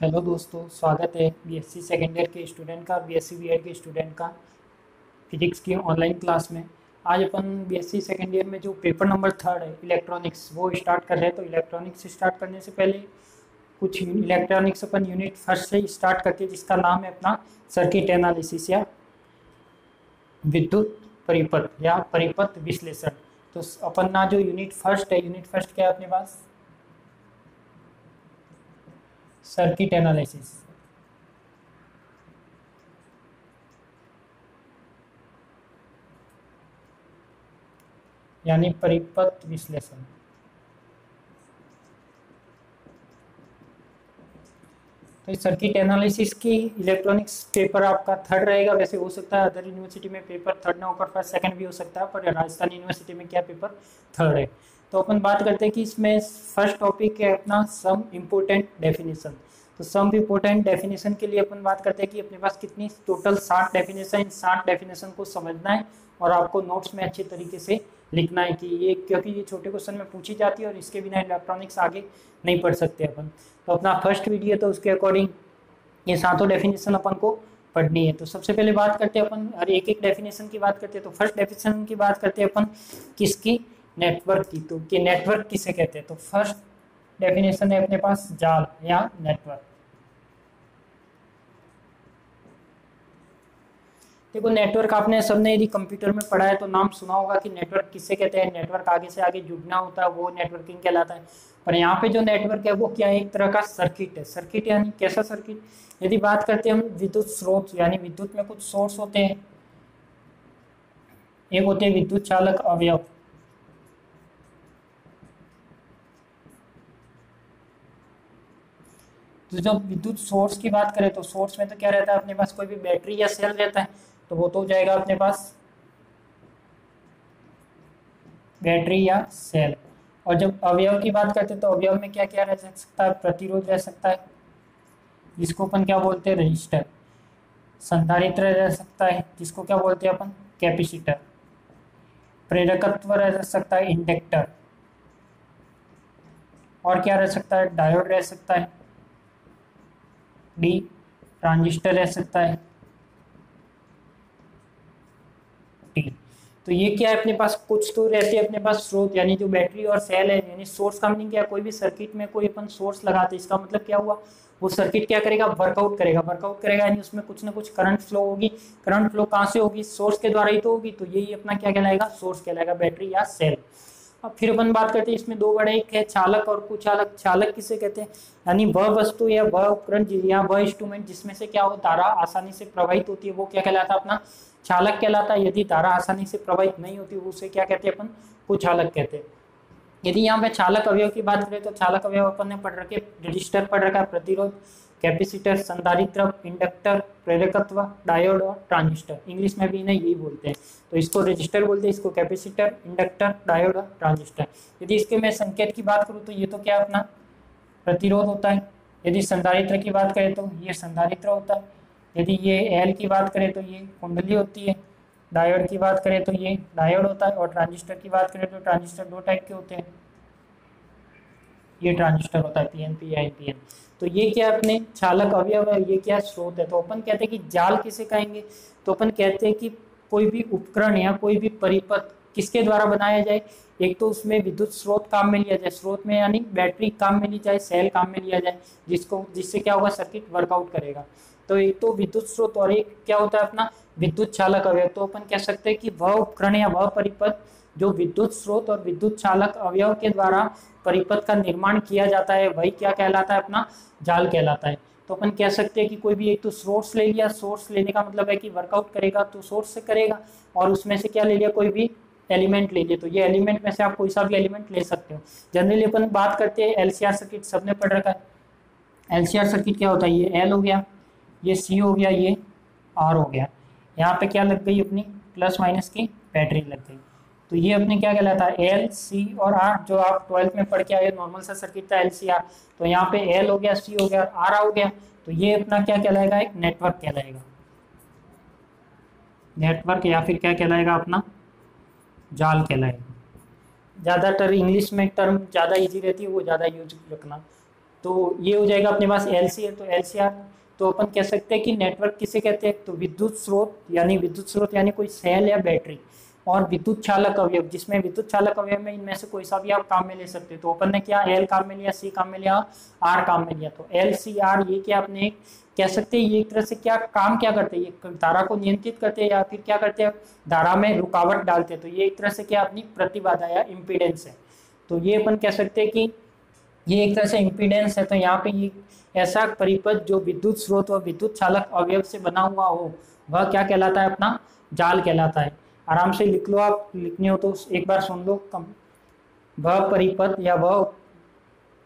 Hello दोस्तों, स्वागत है बीएससी सेकेंड ईयर के स्टूडेंट का बीएससी बीएड के स्टूडेंट का फिजिक्स की ऑनलाइन क्लास में। आज अपन बीएससी सेकेंड ईयर में जो पेपर नंबर थर्ड है इलेक्ट्रॉनिक्स वो स्टार्ट कर रहे हैं। तो इलेक्ट्रॉनिक्स स्टार्ट करने से पहले कुछ इलेक्ट्रॉनिक्स अपन यूनिट फ़र्स्ट से स्टार्ट करते हैं जिसका नाम है अपना सर्किट एनालिसिस या विद्युत परिपथ या परिपथ विश्लेषण। तो अपन जो यूनिट फ़र्स्ट है यूनिट फ़र्स्ट क्या है अपने पास? सर्किट एनालिसिस यानी परिपथ विश्लेषण। तो सर्किट एनालिसिस की इलेक्ट्रॉनिक्स पेपर आपका थर्ड रहेगा। वैसे हो सकता है अदर यूनिवर्सिटी में पेपर थर्ड ना होकर फ़र्स्ट सेकंड भी हो सकता है, पर राजस्थान यूनिवर्सिटी में क्या पेपर थर्ड है? तो अपन बात करते हैं कि इसमें फ़र्स्ट टॉपिक है अपना सम इम्पोर्टेंट डेफिनेशन तो सम इम्पोर्टेंट डेफिनेशन के लिए अपन बात करते हैं कि अपने पास कितनी टोटल साठ डेफिनेशन इन साठ डेफिनेशन को समझना है और आपको नोट्स में अच्छे तरीके से लिखना है कि ये, क्योंकि ये छोटे क्वेश्चन में पूछी जाती है और इसके बिना इलेक्ट्रॉनिक्स आगे नहीं पढ़ सकते अपन। तो अपना फ़र्स्ट वीडियो तो उसके अकॉर्डिंग ये सातों डेफिनेशन अपन को पढ़नी है। तो सबसे पहले बात करते हैं अपन हर एक एक डेफिनेशन की बात करते हैं। तो फ़र्स्ट डेफिनेशन की बात करते हैं अपन, किसकी? नेटवर्क की तो कि नेटवर्क किसे कहते हैं? तो फ़र्स्ट डेफिनेशन है अपने पास जाल या नेटवर्क देखो नेटवर्क आपने सबने यदि कंप्यूटर में पढ़ा है तो नाम सुना होगा कि नेटवर्क किससे कहते हैं? नेटवर्क आगे से आगे जुड़ना होता है, वो नेटवर्किंग कहलाता है। पर यहाँ पे जो नेटवर्क है, वो क्या है? एक तरह का सर्किट है। सर्किट यानी कैसा सर्किट यदि बात करते हैं हम विद्युत स्रोत, यानी विद्युत में कुछ सोर्स होते हैं। एक होते हैं विद्युत चालक अवयव। तो जब विद्युत सोर्स की बात करें तो सोर्स में तो क्या रहता है? अपने पास कोई भी बैटरी या सेल रहता है तो वो तो जाएगा अपने पास बैटरी या सेल और जब अवयव की बात करते हैं तो अवयव में क्या क्या रह सकता है? प्रतिरोध रह सकता है। जिसको अपन क्या बोलते हैं? रजिस्टर. संधारित्र रह सकता है। जिसको क्या बोलते हैं अपन? कैपेसिटर. प्रेरकत्व रह सकता है इंडक्टर और क्या रह सकता है? डायोड रह सकता है। डी ट्रांजिस्टर रह सकता है। टी तो ये क्या है? अपने पास कुछ तो रहते हैं, अपने पास स्रोत, यानी जो बैटरी और सेल है, यानी सोर्स का मीनिंग क्या कोई भी सर्किट में कोई अपन सोर्स लगाते इसका मतलब क्या हुआ? वो सर्किट क्या करेगा? वर्कआउट करेगा। वर्कआउट करेगा, यानी उसमें कुछ ना कुछ करंट फ्लो होगी। करंट फ्लो कहाँ से होगी? सोर्स के द्वारा ही तो होगी। तो यही अपना क्या कहलाएगा? सोर्स कहलाएगा बैटरी या सेल। अब फिर अपन बात करते हैं, इसमें दो बड़े एक है, चालक और कुचालक। चालक किसे कहते हैं? यानी वह वस्तु या वह उपकरण या वह इंस्ट्रूमेंट जिसमें से क्या हो धारा आसानी से प्रवाहित होती है, वो क्या कहलाता है अपना? चालक कहलाता है। यदि धारा आसानी से प्रवाहित नहीं होती, उसे क्या कहते हैं अपन? कुचालक कहते हैं। यदि यहाँ पे चालक अवयव की बात करें तो चालक अवयव अपन ने पढ़ रखे रजिस्टर पढ़ रखा है, प्रतिरोध कैपेसिटर, संधारित्र, इंडक्टर, प्रेरकत्व, डायोड और ट्रांजिस्टर। इंग्लिश में भी इन्हें यही बोलते हैं। तो इसको रजिस्टर बोलते हैं, इसको कैपेसिटर, इंडक्टर, डायोड और ट्रांजिस्टर। यदि इसके मैं संकेत की बात करूँ तो ये तो क्या अपना प्रतिरोध होता है? यदि संधारित्र की बात करें तो ये संधारित्र होता है। यदि ये एल की बात करें तो ये कुंडली होती है। डायोड की बात करें तो ये डायोड होता है और ट्रांजिस्टर की बात करें तो ट्रांजिस्टर दो टाइप के होते हैं। ये ट्रांजिस्टर होता है पी एन पी या पी तो ये क्या अपने चालक अवयव है, ये क्या स्रोत है? तो अपन कहते हैं कि जाल किसे कहेंगे? तो अपन कहते हैं कि कोई भी उपकरण या कोई भी परिपथ किसके द्वारा बनाया जाए? एक तो उसमें विद्युत स्रोत काम में लिया जाए, स्रोत में यानी बैटरी काम में ली जाए, सेल काम में लिया जाए, जिसको, जिससे क्या होगा? सर्किट वर्कआउट करेगा। तो एक तो विद्युत स्रोत और एक क्या होता है अपना? विद्युत चालक अवयव। तो अपन कह सकते हैं कि वह उपकरण या वह परिपथ जो विद्युत स्रोत और विद्युत चालक अवयव के द्वारा परिपथ का निर्माण किया जाता है, वही क्या कहलाता है, अपना जाल कहलाता है। तो अपन कह सकते हैं कि कोई भी एक तो सोर्स ले लिया, सोर्स लेने का मतलब है कि वर्कआउट करेगा तो सोर्स से करेगा और उसमें से क्या ले लिया, कोई भी एलिमेंट ले लिए तो ये एलिमेंट में से आप कोई सा भी एलिमेंट ले सकते हो। जनरली अपन बात करते हैं एलसीआर सर्किट सबने पढ़ रखा है। एलसीआर सर्किट क्या होता है? ये एल हो गया, ये सी हो गया, ये आर हो गया। यहाँ पे क्या लग गई अपनी? प्लस माइनस की बैटरी लग गई। तो ये अपने क्या कहलाता है? एल सी और आर जो आप ट्वेल्थ में पढ़ के आए नॉर्मल सा सर्किट था एल सी आर तो यहाँ पे एल हो गया सी हो गया आर हो गया। तो ये अपना क्या कहलाएगा? एक नेटवर्क कहलाएगा। नेटवर्क या फिर क्या कहलाएगा अपना? जाल कहलाएगा। ज़्यादातर इंग्लिश में टर्म ज़्यादा इजी रहती है, वो ज़्यादा यूज़ रखना। तो ये हो जाएगा अपने पास एल सी है तो एल सी आर तो अपन कह सकते हैं कि नेटवर्क किसे कहते हैं? तो विद्युत स्रोत, यानी विद्युत स्रोत, यानी कोई सेल या बैटरी और विद्युत चालक अवयव, जिसमें विद्युत चालक अवयव में इनमें से कोई सा भी आप काम में ले सकते हो। तो अपन ने क्या एल काम में लिया सी काम में लिया आर काम में लिया। तो एल सी आर ये क्या आपने कह सकते हैं, ये एक तरह से क्या काम क्या करते हैं? ये धारा को नियंत्रित करते हैं या फिर क्या करते हैं? धारा में रुकावट डालते हैं। तो ये एक तरह से क्या अपनी प्रतिबाधा या इम्पीडेंस है। तो ये अपन कह सकते हैं कि ये एक तरह से इम्पीडेंस है। तो यहाँ पे ये ऐसा परिपथ जो विद्युत स्रोत और विद्युत चालक अवयव से बना हुआ हो, वह क्या कहलाता है अपना? जाल कहलाता है। आराम से लिख लो आप, लिखनी हो तो एक बार सुन लो, कम। वह परिपथ या वह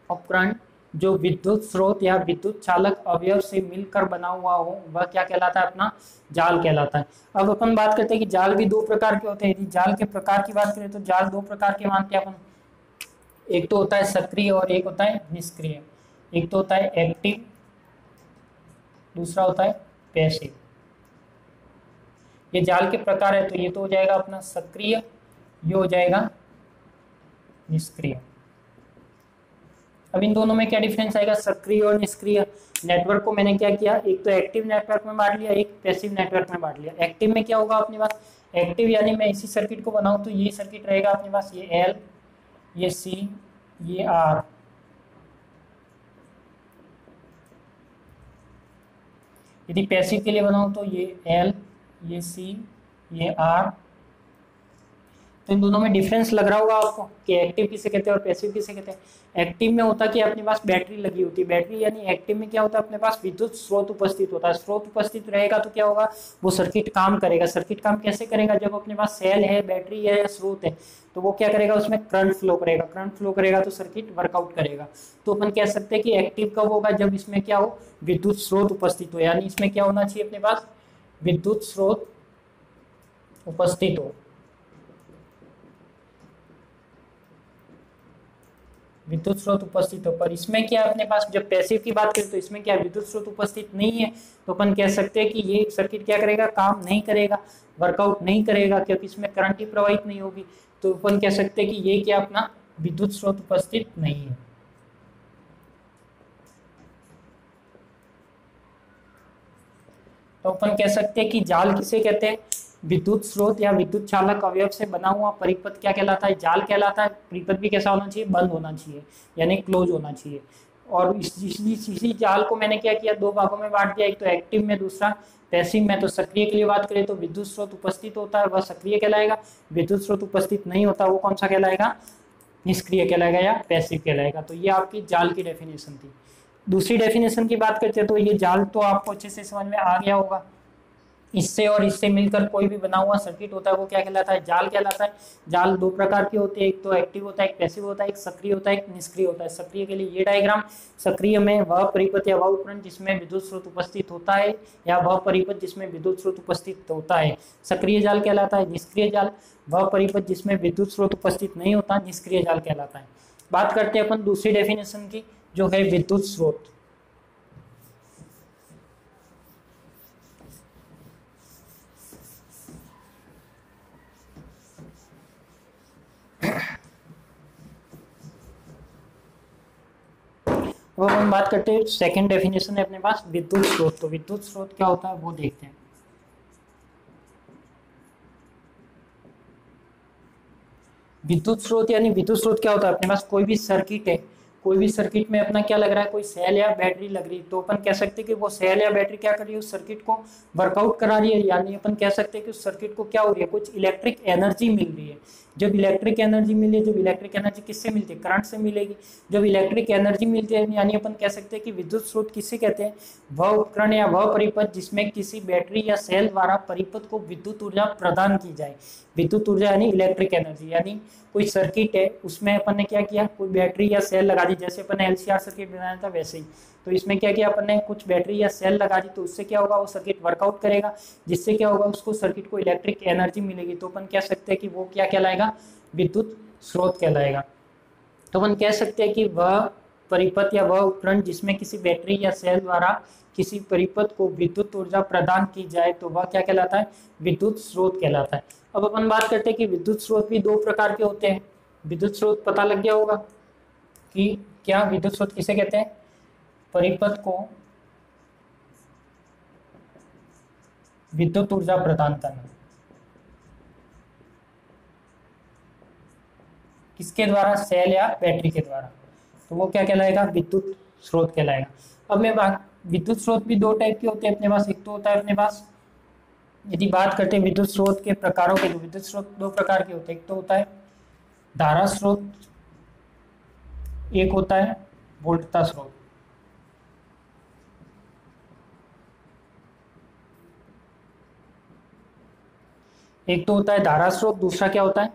उपकरण जो विद्युत स्रोत या विद्युत चालक अवयव से मिलकर बना हुआ हो, वह क्या कहलाता है अपना? जाल कहलाता है। अब अपन बात करते हैं कि जाल भी दो प्रकार के होते हैं। यदि जाल के प्रकार की बात करें तो जाल दो प्रकार के मानते हैं अपन। एक तो होता है सक्रिय और एक होता है निष्क्रिय। एक तो होता है एक्टिव, दूसरा होता है पैसिव। ये जाल के प्रकार है तो ये तो हो जाएगा अपना सक्रिय, ये हो जाएगा निष्क्रिय। अब इन दोनों में क्या डिफरेंस आएगा? सक्रिय और निष्क्रिय। नेटवर्क को मैंने क्या किया? एक तो एक्टिव नेटवर्क में बांट लिया, एक पैसिव नेटवर्क में बांट लिया। एक्टिव में क्या होगा अपने पास? एक्टिव यानी मैं इसी सर्किट को बनाऊँ तो ये सर्किट रहेगा अपने पास, ये एल ये सी ये आर यदि पैसिव के लिए बनाऊँ तो ये एल ये सी ये आर तो इन दोनों में डिफरेंस लग रहा होगा आपको कि एक्टिव किसे कहते हैं और पैसिव किसे कहते हैं। एक्टिव में होता कि अपने पास बैटरी लगी होती है। बैटरी यानी एक्टिव में क्या होता है? अपने पास विद्युत स्रोत उपस्थित होता है। स्रोत उपस्थित रहेगा तो क्या होगा? वो सर्किट काम करेगा। सर्किट काम कैसे करेगा? जब अपने पास सेल है बैटरी है या स्रोत है तो वो क्या करेगा? उसमें करंट फ्लो करेगा। करंट फ्लो करेगा तो सर्किट वर्कआउट करेगा। तो अपन कह सकते हैं कि एक्टिव कब होगा? जब इसमें क्या हो? विद्युत स्रोत उपस्थित हो। यानी इसमें क्या होना चाहिए अपने पास? विद्युत स्रोत उपस्थित हो। विद्युत स्रोत उपस्थित हो, पर इसमें क्या अपने पास, जब पैसिव की बात करें तो इसमें क्या विद्युत स्रोत उपस्थित नहीं है? तो अपन कह सकते हैं कि ये सर्किट क्या करेगा? काम नहीं करेगा वर्कआउट नहीं करेगा, क्योंकि इसमें करंट ही प्रवाहित नहीं होगी। तो अपन कह सकते हैं कि ये क्या अपना विद्युत स्रोत उपस्थित नहीं है। तो अपन कह सकते हैं कि जाल किसे कहते हैं? विद्युत स्रोत या विद्युत चालक अवयव से बना हुआ परिपथ क्या कहलाता है? जाल कहलाता है। परिपथ भी कैसा होना चाहिए? बंद होना चाहिए, यानी क्लोज होना चाहिए। और इस जाल को मैंने क्या किया? दो भागों में बांट दिया, एक तो एक्टिव में, दूसरा पैसिव में। तो सक्रिय के लिए बात करें तो विद्युत स्रोत उपस्थित होता है, वह सक्रिय कहलाएगा। विद्युत स्रोत उपस्थित नहीं होता, वो कौन सा कहलाएगा? निष्क्रिय कहलाएगा या पैसिव कहलाएगा। तो ये आपकी जाल की डेफिनेशन थी। दूसरी डेफिनेशन की बात करते हैं तो ये जाल तो आपको अच्छे से समझ में आ गया होगा। इससे और इससे मिलकर कोई भी बना हुआ सर्किट होता है, वो क्या कहलाता है? जाल कहलाता है। जाल दो प्रकार के होते हैं, एक तो एक्टिव होता है, एक पैसिव होता है, एक सक्रिय होता है, एक निष्क्रिय होता है। सक्रिय के लिए ये डायग्राम सक्रिय में वह परिपथ या वह उपकरण जिसमें विद्युत स्रोत उपस्थित होता है, या वह परिपथ जिसमें विद्युत स्रोत उपस्थित होता है। सक्रिय जाल कहलाता है, निष्क्रिय जाल। वह परिपथ जिसमें विद्युत स्रोत उपस्थित नहीं होता, निष्क्रिय जाल कहलाता है। बात करते हैं अपन दूसरी डेफिनेशन की। जो है विद्युत स्रोत। अब हम बात करते हैं सेकंड डेफिनेशन है अपने पास, विद्युत स्रोत। तो विद्युत स्रोत क्या होता है वो देखते हैं। विद्युत स्रोत यानी विद्युत स्रोत क्या होता है? अपने पास कोई भी सर्किट है कोई भी सर्किट में अपना क्या लग रहा है? कोई सेल या बैटरी लग रही है। तो अपन कह सकते हैं कि वो सेल या बैटरी क्या कर रही है? उस सर्किट को वर्कआउट करा रही है। यानी अपन कह सकते हैं कि उस सर्किट को क्या हो रही है? कुछ इलेक्ट्रिक एनर्जी मिल रही है। जब इलेक्ट्रिक एनर्जी मिली जब इलेक्ट्रिक एनर्जी किससे मिलती है? करंट से मिलेगी। जब इलेक्ट्रिक एनर्जी मिलती है, यानी अपन कह सकते हैं कि विद्युत स्रोत किससे कहते हैं? वह उपकरण या वह परिपथ जिसमें किसी बैटरी या सेल द्वारा परिपथ को विद्युत ऊर्जा प्रदान की जाए। विद्युत ऊर्जा यानी इलेक्ट्रिक एनर्जी यानी कोई सर्किट है, उसमें अपन ने क्या किया? कोई बैटरी या सेल लगा दी। जैसे अपन एल सर्किट बनाया था वैसे ही। तो इसमें क्या किया अपन ने कुछ बैटरी या सेल लगा दी तो उससे क्या होगा, वो सर्किट वर्कआउट करेगा, जिससे क्या होगा, उसको सर्किट को इलेक्ट्रिक एनर्जी मिलेगी। तो अपन कह सकते हैं कि वो क्या कहलाएगा? विद्युत स्रोत कहलाएगा। तो अपन कह सकते हैं कि वह परिपथ या वह उपकरण जिसमें किसी बैटरी या सेल द्वारा किसी परिपथ को विद्युत ऊर्जा प्रदान की जाए तो वह क्या कहलाता है? विद्युत स्रोत कहलाता है। अब अपन बात करते हैं कि विद्युत स्रोत भी दो प्रकार के होते हैं। विद्युत स्रोत पता लग गया होगा। कि क्या विद्युत स्रोत किसे कहते हैं? परिपथ को विद्युत ऊर्जा प्रदान करना। किसके द्वारा? सेल या बैटरी के द्वारा। तो वो क्या कहलाएगा? विद्युत स्रोत कहलाएगा। अब मैं बात, विद्युत स्रोत भी दो टाइप के होते हैं अपने पास। एक तो होता है अपने पास, यदि बात करते हैं विद्युत स्रोत के प्रकारों के तो विद्युत स्रोत दो प्रकार के होते हैं। एक तो होता है धारा स्रोत एक होता है, वोल्टता स्रोत। एक तो होता है धारा स्रोत, दूसरा क्या होता है?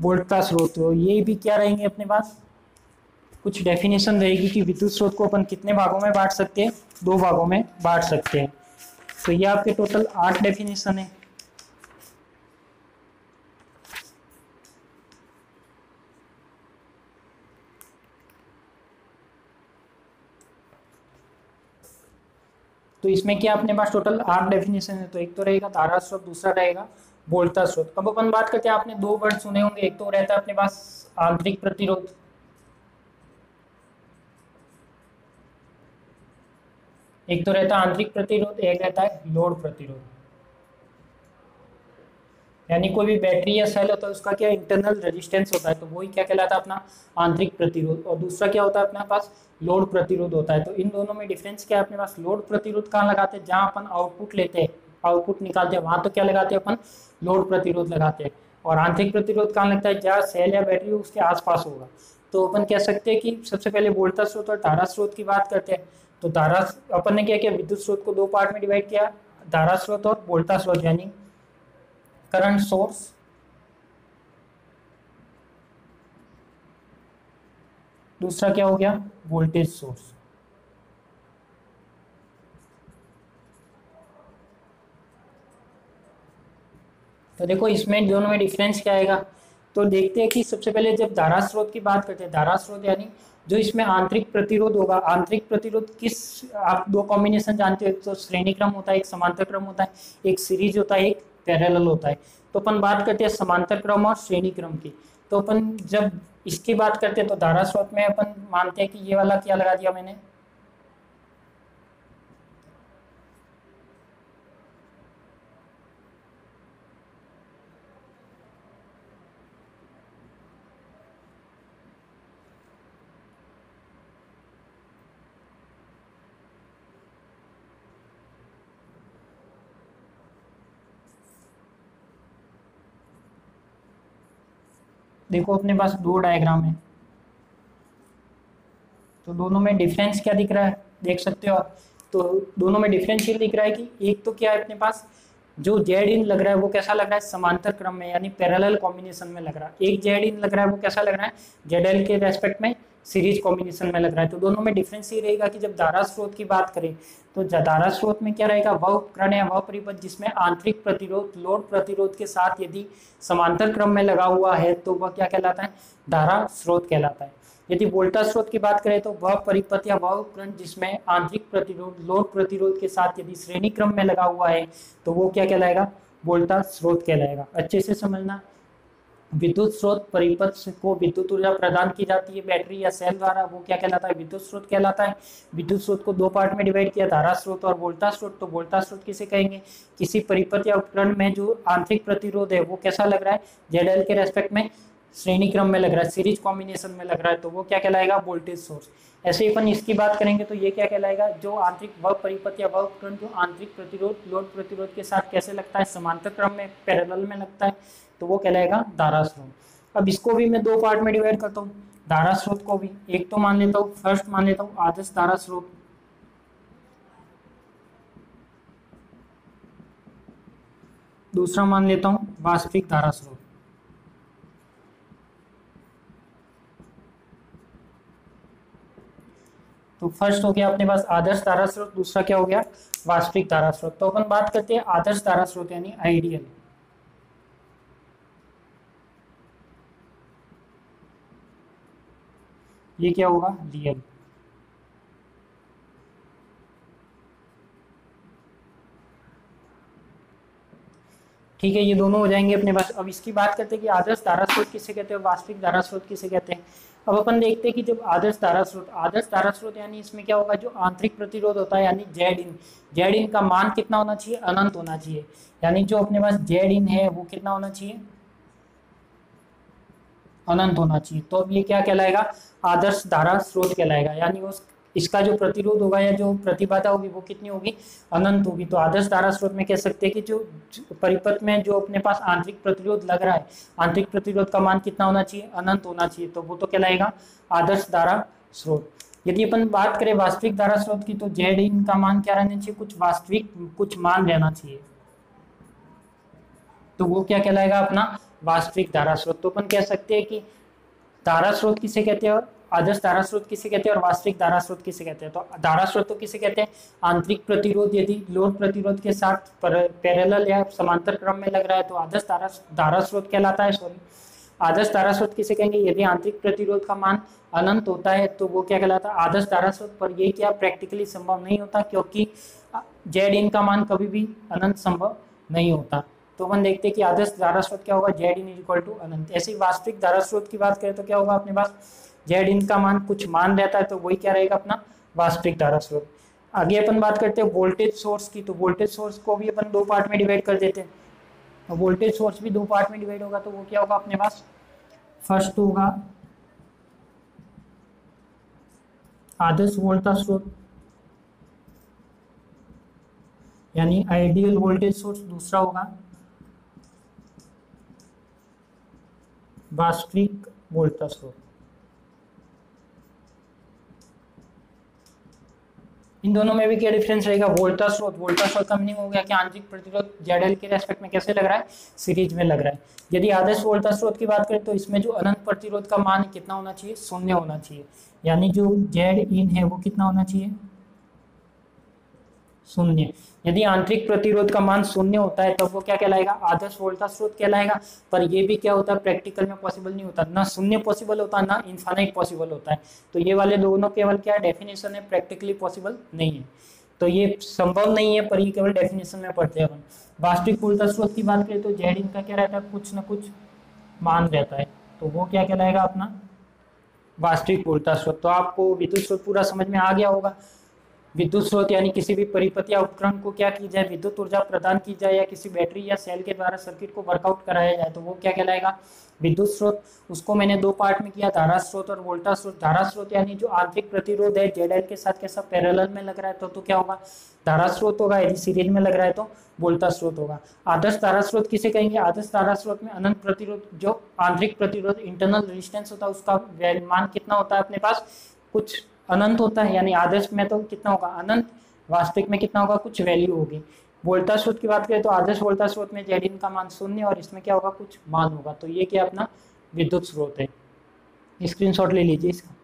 वोल्टता स्रोत। तो ये भी क्या रहेंगे अपने पास? कुछ डेफिनेशन रहेगी कि विद्युत स्रोत को अपन कितने भागों में बांट सकते हैं? दो भागों में बांट सकते हैं। तो ये आपके टोटल आठ डेफिनेशन है। तो इसमें क्या अपने पास टोटल आठ डेफिनेशन है? तो एक तो रहेगा धारा स्रोत, दूसरा रहेगा बोलता स्रोत। अब अपन बात करते हैं, आपने दो वर्ड सुने होंगे, एक तो रहता है अपने पास आंतरिक प्रतिरोध। एक तो रहता है आंतरिक प्रतिरोध, एक रहता है लोड प्रतिरोध। यानी कोई भी बैटरी या सेल होता है, उसका क्या इंटरनल रेजिस्टेंस होता है? तो वही क्या कहलाता है अपना आंतरिक प्रतिरोध। और दूसरा क्या होता है अपने पास? लोड प्रतिरोध होता है। तो इन दोनों में डिफरेंस क्या है अपने पास? लोड प्रतिरोध कहाँ लगाते हैं? जहाँ अपन आउटपुट लेते हैं। आउटपुट निकालते हैं, वहाँ तो क्या लगाते हैं अपन? लोड प्रतिरोध लगाते हैं। और आंतरिक प्रतिरोध कहाँ लगता है? जहाँ सेल या बैटरी उसके आसपास होगा। तो अपन कह सकते हैं कि सबसे पहले वोल्टा स्रोत और धारा स्रोत की बात करते हैं। तो धारा, अपन ने क्या किया? विद्युत स्रोत को दो पार्ट में डिवाइड किया। धारा स्रोत और वोल्टा स्रोत, यानी करंट सोर्स दूसरा क्या हो गया? वोल्टेज सोर्स तो देखो, इसमें दोनों में डिफरेंस क्या आएगा? तो देखते हैं कि सबसे पहले जब धारा स्रोत की बात करते हैं, धारा स्रोत यानी जो इसमें आंतरिक प्रतिरोध होगा, आंतरिक प्रतिरोध किस, आप दो कॉम्बिनेशन जानते हो तो श्रेणी क्रम होता है, एक समांतर क्रम होता है, एक सीरीज़ होता है, एक पैरेलल होता है। तो अपन बात करते हैं समांतर क्रम और श्रेणी क्रम की। तो अपन जब इसकी बात करते हैं तो धारा स्रोत में अपन मानते हैं कि ये वाला क्या लगा दिया मैंने? देखो अपने पास दो डायग्राम है। तो दोनों में डिफरेंस क्या दिख रहा है? देख सकते हो आप। तो दोनों में डिफरेंस ये दिख रहा है कि एक तो क्या है अपने पास? जो जेड इन लग रहा है वो कैसा लग रहा है? समांतर क्रम में, यानी पैरेलल कॉम्बिनेशन में लग रहा है। एक जेड इन लग रहा है वो कैसा लग रहा है? जेड एल के रेस्पेक्ट में। सीरीज़ कॉम्बिनेशन में लग रहा है। तो दोनों में डिफरेंस ये रहेगा कि जब धारा स्रोत की बात करें तो धारा स्रोत में क्या रहेगा? वह उपकरण या वह परिपथ जिसमें आंतरिक प्रतिरोध, लोड प्रतिरोध के साथ यदि समांतर क्रम में लगा हुआ है तो वह क्या कहलाता है? धारा स्रोत कहलाता है। यदि वोल्टा स्रोत की बात करें तो वह परिपथ या वह उपकरण जिसमें आंतरिक प्रतिरोध, लोड प्रतिरोध के साथ यदि श्रेणी क्रम में लगा हुआ है तो वो क्या कहलाएगा? वोल्टा स्रोत कहलाएगा। अच्छे से समझना। विद्युत स्रोत परिपथ को विद्युत ऊर्जा प्रदान की जाती है, बैटरी या सेल द्वारा, वो क्या कहलाता है? विद्युत स्रोत कहलाता है। विद्युत स्रोत को दो पार्ट में डिवाइड किया, धारा स्रोत और वोल्टा स्रोत। तो वोल्टा स्रोत किसे कहेंगे? किसी परिपथ या उपकरण में जो आंतरिक प्रतिरोध है, वो कैसा लग रहा है? जेड के रेस्पेक्ट में, श्रेणी क्रम में लग रहा है सीरीज़ कॉम्बिनेशन में लग रहा है। तो वो क्या कहलाएगा? वोल्टेज सोर्स ऐसे ही अपन इसकी बात करेंगे तो ये क्या कहलाएगा? जो आंतरिक वह परिपथ या वह उपकरण जो आंतरिक प्रतिरोध, लोड प्रतिरोध के साथ कैसे लगता है? समांतर क्रम में पैरेलल में लगता है। तो वो कहलाएगा धारा स्रोत। अब इसको भी मैं दो पार्ट में डिवाइड करता हूँ। धारा स्रोत को भी एक तो मान लेता हूँ फ़र्स्ट मान लेता हूँ, आदर्श धारा स्रोत। दूसरा मान लेता हूँ, वास्तविक धारा स्रोत। तो फ़र्स्ट हो गया अपने पास आदर्श धारा स्रोत, दूसरा क्या हो गया? वास्तविक धारा स्रोत। तो अपन बात करते हैं आदर्श धारा स्रोत यानी आइडियल। ये क्या होगा? रियल ठीक है, ये दोनों हो जाएँगे अपने पास। अब इसकी बात करते हैं कि आदर्श धारा स्रोत किसे कहते हैं वास्तविक धारा स्रोत किसे कहते हैं। अब अपन देखते हैं कि जब आदर्श धारा स्रोत, आदर्श धारा स्रोत यानी इसमें क्या होगा? जो आंतरिक प्रतिरोध होता है, यानी जेड इन जेड इन का मान कितना होना चाहिए? अनंत होना चाहिए। यानी जो अपने पास जेड इन है, वो कितना होना चाहिए? अनंत होना चाहिए। तो अब ये क्या कहलाएगा? आदर्श धारा स्रोत कहलाएगा। यानी उस, इसका जो प्रतिरोध होगा या जो प्रतिबाधा होगी, वो कितनी होगी? अनंत होगी। तो आदर्श धारा स्रोत में कह सकते हैं कि जो परिपथ में जो अपने पास आंतरिक प्रतिरोध लग रहा है, आंतरिक प्रतिरोध का मान कितना होना चाहिए? अनंत होना चाहिए। तो वो तो कहलाएगा आदर्श धारा स्रोत। यदि अपन बात करें वास्तविक धारा स्रोत की तो जेड इन का मान क्या रहना चाहिए? कुछ वास्तविक, कुछ मान रहना चाहिए। तो वो क्या कहलाएगा अपना? वास्तविक धारा स्रोत तो अपन कह सकते हैं कि धारा स्रोत किसे कहते हैं और आदर्श धारा स्रोत किसे कहते हैं और वास्तविक धारा स्रोत किसे कहते हैं? तो धारा स्रोत तो किसे कहते हैं? आंतरिक प्रतिरोध यदि लोड प्रतिरोध के साथ पैरेलल या समांतर क्रम में लग रहा है तो आदर्श धारा धारा स्रोत कहलाता है सॉरी आदर्श धारा स्रोत किसे कहेंगे? यदि आंतरिक प्रतिरोध का मान अनंत होता है तो वो क्या कहलाता है? आदर्श धारा स्रोत पर यह क्या प्रैक्टिकली संभव नहीं होता, क्योंकि जेड इन का मान कभी भी अनंत संभव नहीं होता। तो अपन देखते हैं कि आदर्श धारा स्रोत क्या होगा? जेड इन इक्वल टू अनंत। ऐसे वास्तविक धारा स्रोत की बात करें तो क्या होगा अपने पास? जेड इन का मान कुछ मान रहता है तो वही क्या रहेगा अपना? वास्तविक धारा स्रोत। आगे अपन बात करते हैं वोल्टेज सोर्स की। तो वोल्टेज सोर्स को भी अपन दो पार्ट में डिवाइड कर देते हैं। वोल्टेज सोर्स भी दो पार्ट में डिवाइड होगा तो वो क्या होगा अपने पास? फ़र्स्ट होगा आदर्श वोल्टेज स्रोत। यानी आइडियल वोल्टेज सोर्स दूसरा होगा। वास्तविक वोल्टेज स्रोत इन दोनों में भी क्या डिफरेंस रहेगा? वोल्टा स्रोत वोल्टा स्रोत का मीनिंग हो गया कि आंतरिक प्रतिरोध जेडएल के रेस्पेक्ट में कैसे लग रहा है? सीरीज़ में लग रहा है। यदि आदर्श वोल्टा स्रोत की बात करें तो इसमें जो अनंत प्रतिरोध का मान कितना होना चाहिए? शून्य होना चाहिए। यानी जो जेड इन है वो कितना होना चाहिए? शून्य। यदि आंतरिक प्रतिरोध का मान शून्य होता है, तब वो क्या कहलाएगा? आदर्श वोल्टेज स्रोत कहलाएगा। पर ये भी क्या होता है? प्रैक्टिकल में पॉसिबल नहीं होता। ना शून्य पॉसिबल होता, ना इन्फानाइट पॉसिबल होता है। तो ये वाले दोनों केवल क्या डेफिनेशन है। प्रैक्टिकली पॉसिबल नहीं है। तो ये संभव नहीं है, पर ये केवल डेफिनेशन में पढ़ते हैं अपन। वास्तविक वोल्टेज स्रोत की बात करें तो जेड इनका क्या रहता है? कुछ ना कुछ मान रहता है। तो वो क्या कहलाएगा अपना? वास्तविक वोल्टेज स्रोत। तो आपको विद्युत स्रोत पूरा समझ में आ गया होगा। विद्युत स्रोत यानी किसी भी परिपथ या उपकरण को क्या की जाए? विद्युत ऊर्जा प्रदान की जाए या किसी बैटरी या सेल के द्वारा सर्किट को वर्कआउट कराया जाए तो वो क्या कहलाएगा? विद्युत स्रोत। उसको मैंने दो पार्ट में किया धारा स्रोत और वोल्टा स्रोत। धारा स्रोत यानी जो आंतरिक प्रतिरोध है जेड के साथ कैसा पैरेलल में लग रहा है तो, तो क्या होगा? धारा स्रोत होगा यदि सीरीज़ में लग रहा है तो वोल्टा स्रोत होगा। आदर्श धारा स्रोत किसे कहेंगे? आदर्श धारा स्रोत में अनंत प्रतिरोध जो आंतरिक प्रतिरोध इंटरनल रेजिस्टेंस होता है उसका मान कितना होता है अपने पास? कुछ अनंत होता है, यानी आदर्श में तो कितना होगा? अनंत। वास्तविक में कितना होगा? कुछ वैल्यू होगी। वोल्टा स्रोत की बात करें तो आदर्श वोल्टा स्रोत में जेड का मान शून्य और इसमें क्या होगा? कुछ मान होगा। तो ये क्या अपना विद्युत स्रोत है। स्क्रीनशॉट ले लीजिए इसका।